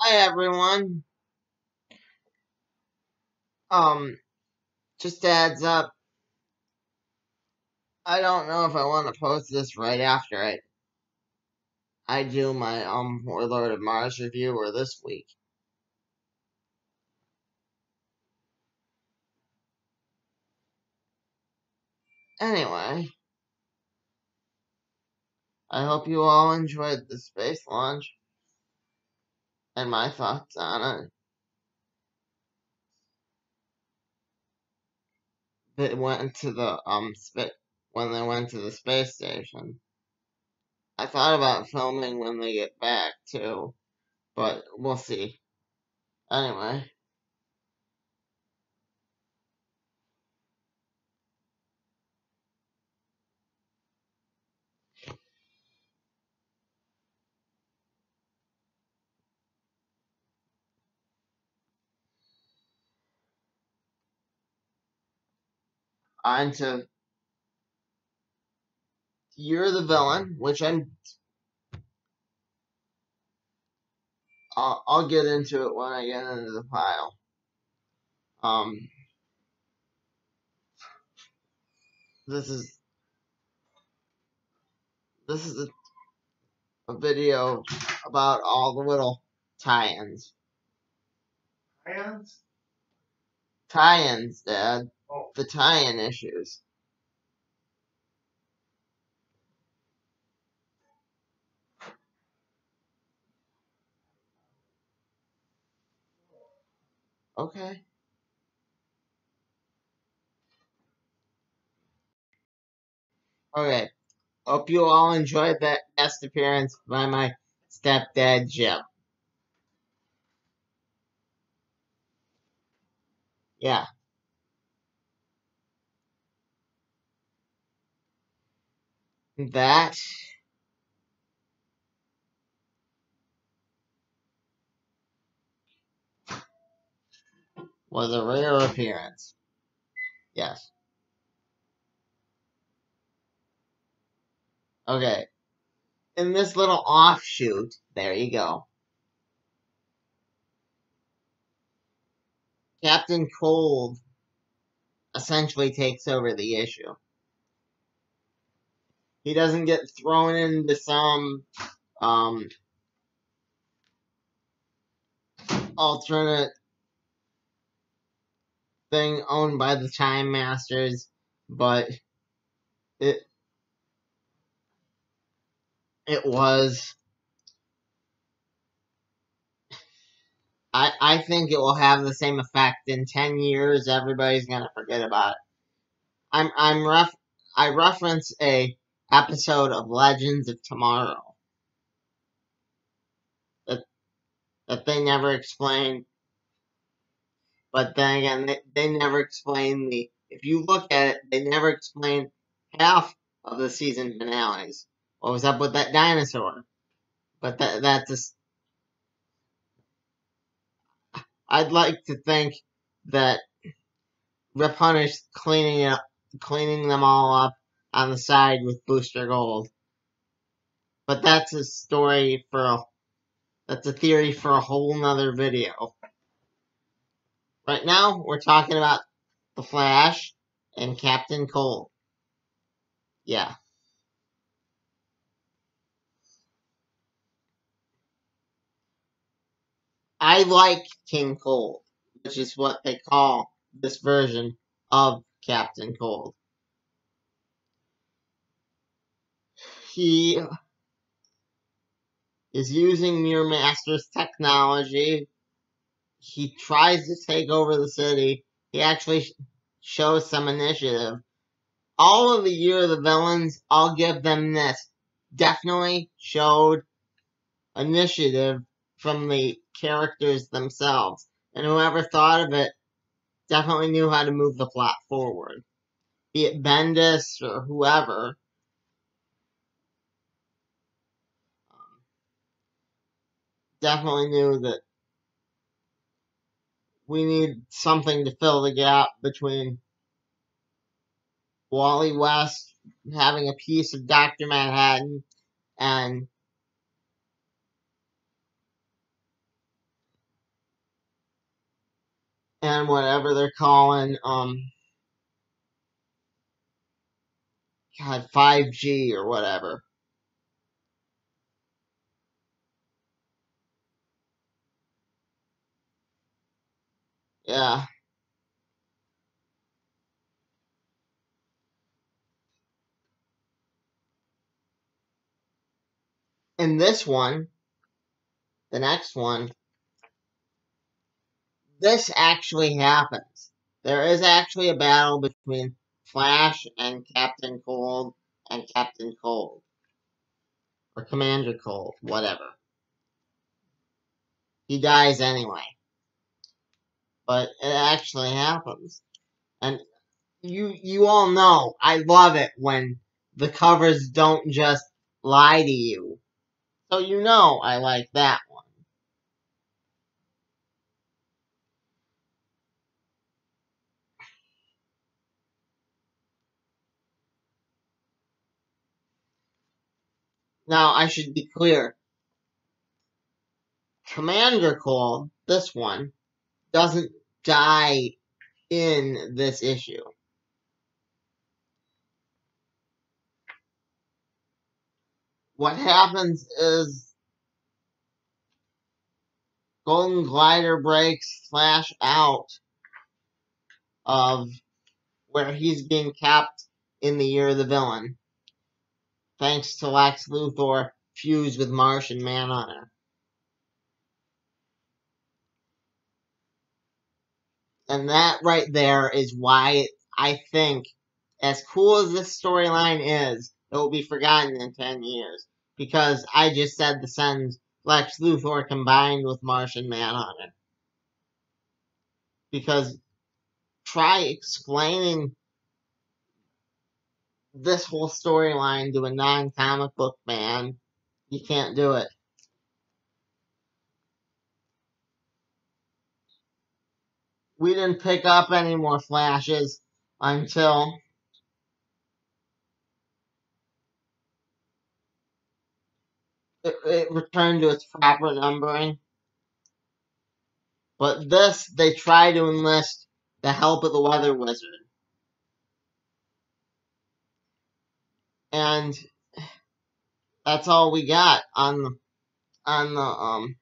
Hi everyone. Um, just adds up. I don't know if I want to post this right after I I do my um Warlord of Mars review or this week. Anyway, I hope you all enjoyed the space launch and my thoughts on it. They went to the um spa- when they went to the space station. I thought about filming when they get back too, but we'll see. Anyway. On to You're the Villain, which I'm I'll, I'll get into it when I get into the file. Um, this is this is a, a video about all the little tie-ins. Tie-ins? Tie-ins, Dad. Oh. The tie-in issues. Okay. Okay. Hope you all enjoyed that guest appearance by my stepdad, Jim. Yeah. That was a rare appearance. Yes. Okay. In this little offshoot, there you go. Captain Cold essentially takes over the issue. He doesn't get thrown into some um, alternate thing owned by the Time Masters, but it it was I I think it will have the same effect in 10 years everybody's going to forget about it. I'm I'm ref I reference a episode of Legends of Tomorrow. That that they never explain but then again they, they never explain the if you look at it they never explain half of the season finales. What was up with that dinosaur? But that that's just I'd like to think that Hunter's cleaning up cleaning them all up on the side with Booster Gold. But that's a story for a that's a theory for a whole nother video. Right now we're talking about the Flash and Captain Cold. Yeah. I like King Cold, which is what they call this version of Captain Cold. He is using Mirror Master's technology. He tries to take over the city. He actually sh- shows some initiative. All of the year of the villains, I'll give them this. Definitely showed initiative from the characters themselves. And whoever thought of it definitely knew how to move the plot forward. Be it Bendis or whoever. definitely knew that we need something to fill the gap between Wally West having a piece of Dr. Manhattan and and whatever they're calling um God, 5G or whatever. Yeah. In this one, the next one, this actually happens. There is actually a battle between Flash and Captain Cold and Captain Cold. Or Commander Cold, whatever. He dies anyway. But it actually happens. And you you all know I love it when the covers don't just lie to you. So you know I like that one. Now, I should be clear. Commander Cold, this one, doesn't die in this issue. What happens is Golden Glider breaks Flash out of where he's being kept in the year of the villain thanks to Lex Luthor fused with Martian Manhunter. And that right there is why I think, as cool as this storyline is, it will be forgotten in 10 years. Because I just said the sentence Lex Luthor combined with Martian Manhunter. Because try explaining this whole storyline to a non comic book fan, you can't do it. We didn't pick up any more flashes until it, it returned to its proper numbering. But this, they try to enlist the help of the Weather Wizard. and that's all we got on the on the um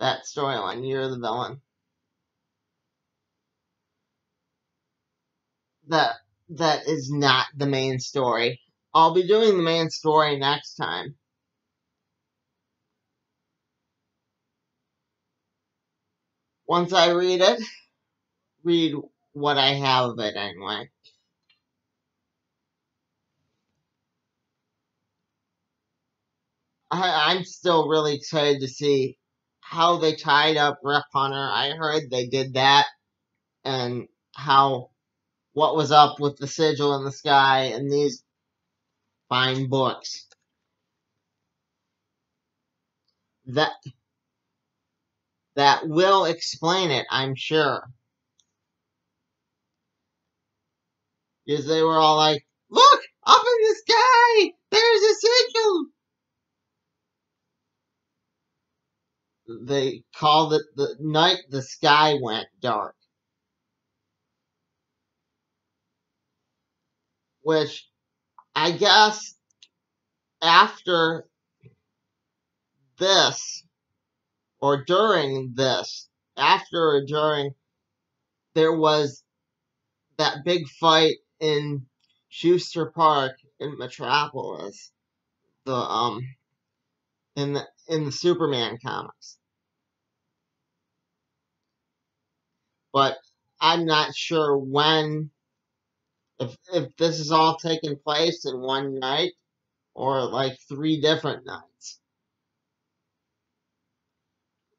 that storyline. You're the villain. That that is not the main story. I'll be doing the main story next time. Once I read it, read what I have of it anyway. I, I'm still really excited to see how they tied up Rip Hunter. I heard they did that, and how what was up with the sigil in the sky and these fine books. That that will explain it, I'm sure. Because they were all like, "Look up in the sky, there's a sigil." they called it the night the sky went dark. Which I guess after this or during this, after or during, there was that big fight in Schuster Park in Metropolis. The um in the in the Superman comics. but I'm not sure when, if, if this is all taking place in one night or like three different nights.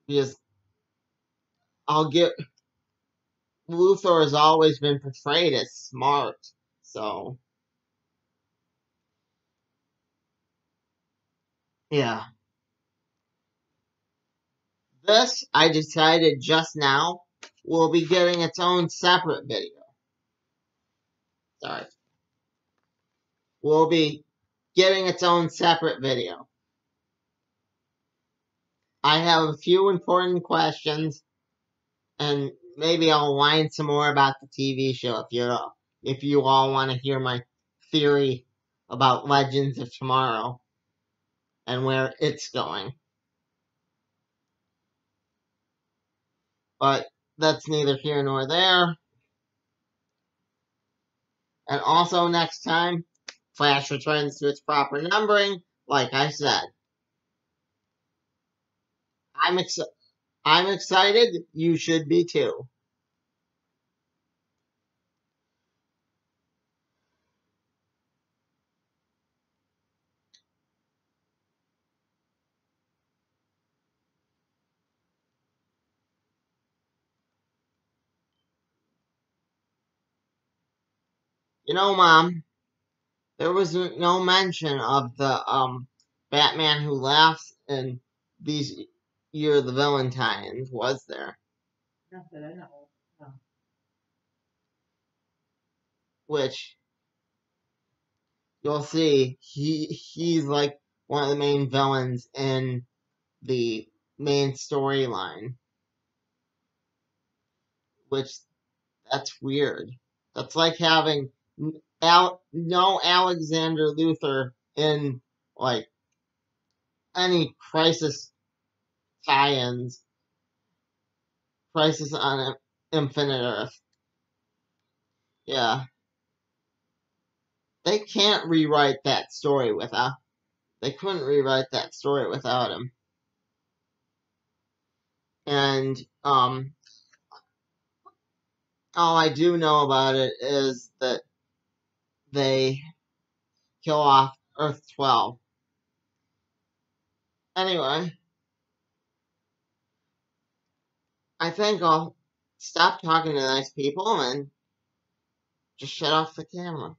Because I'll get, Luthor has always been portrayed as smart, so. Yeah. This, I decided just now, will be getting its own separate video. Sorry. Will be getting its own separate video. I have a few important questions, and maybe I'll whine some more about the TV show if you if you all want to hear my theory about Legends of Tomorrow and where it's going. But that's neither here nor there. And also next time, Flash returns to its proper numbering, like I said. I'm ex I'm excited. You should be too. You know, Mom, there was no mention of the um Batman who laughs in these Year of the Valentines, was there? Not that I know. No. Which you'll see he he's like one of the main villains in the main storyline. Which that's weird. That's like having Al, no Alexander Luthor in like any crisis tie-ins. Crisis on Infinite Earth. Yeah. They can't rewrite that story without. They couldn't rewrite that story without him. And um, all I do know about it is that they kill off Earth 12. Anyway, I think I'll stop talking to nice people and just shut off the camera.